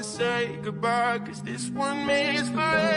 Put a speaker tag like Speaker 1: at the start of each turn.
Speaker 1: wanna say goodbye, cause this one means forever.